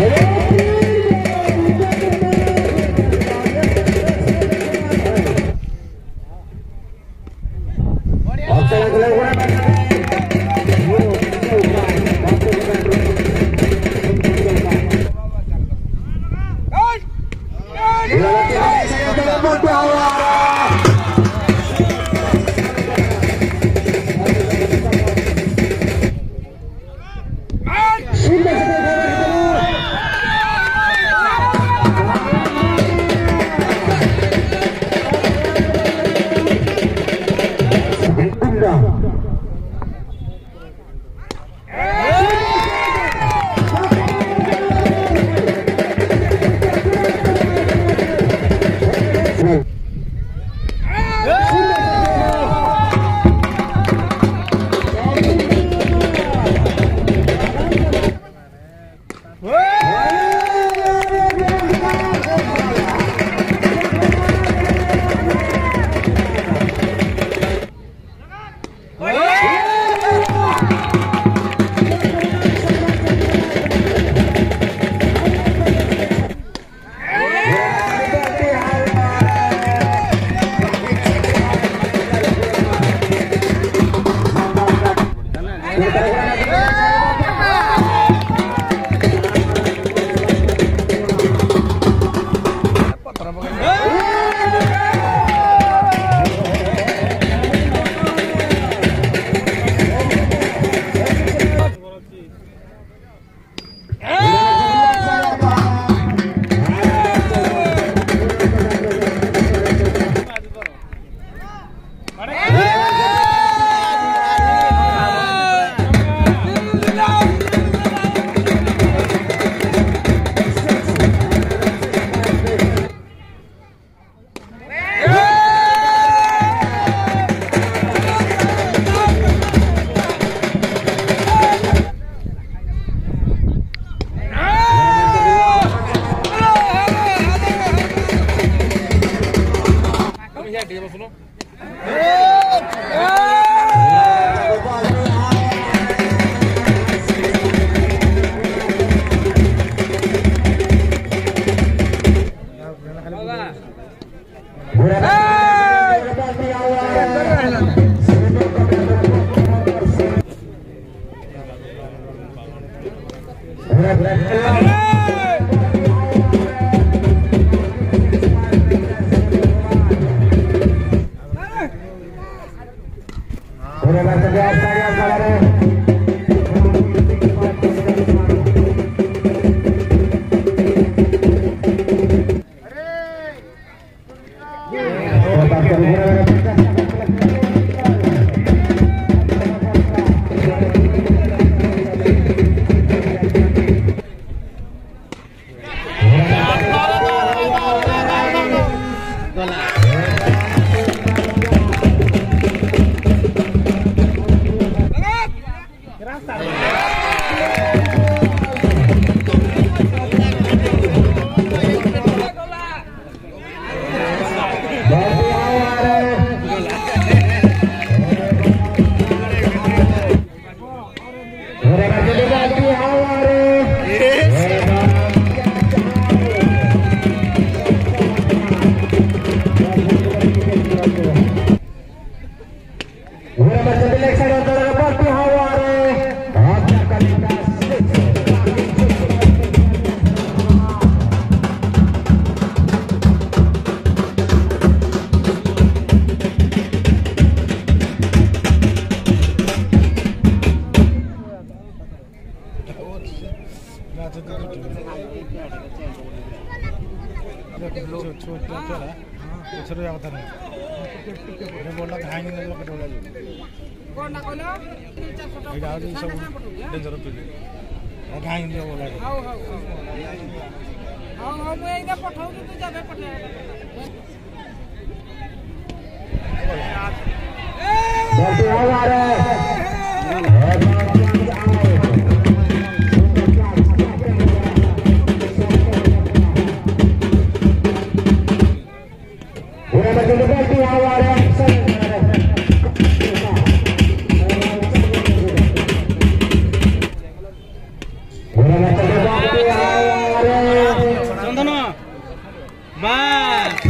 It is. down. Kota Sergera ಕೇಳ ಹೆಸರು ಯಾವ ಥರ ಬೋಲ್ಡ ಹ್ಯಾಂಗ್ ಪಟೋಲ ಯಾವುದು ಸಬ್ ಡೇಂಜರ್ ಪಿಲಿ ಹ್ಯಾಂಗ್ ಬೋಲ ಹೌ ಹೌ ಹೌ ಹೌ ಮು ಈಗ ಪಠಾವು ತು ಜಾಬೆ ಪಠೆ ಬರ್ತೀವಿ ಆ ರೇ Mas...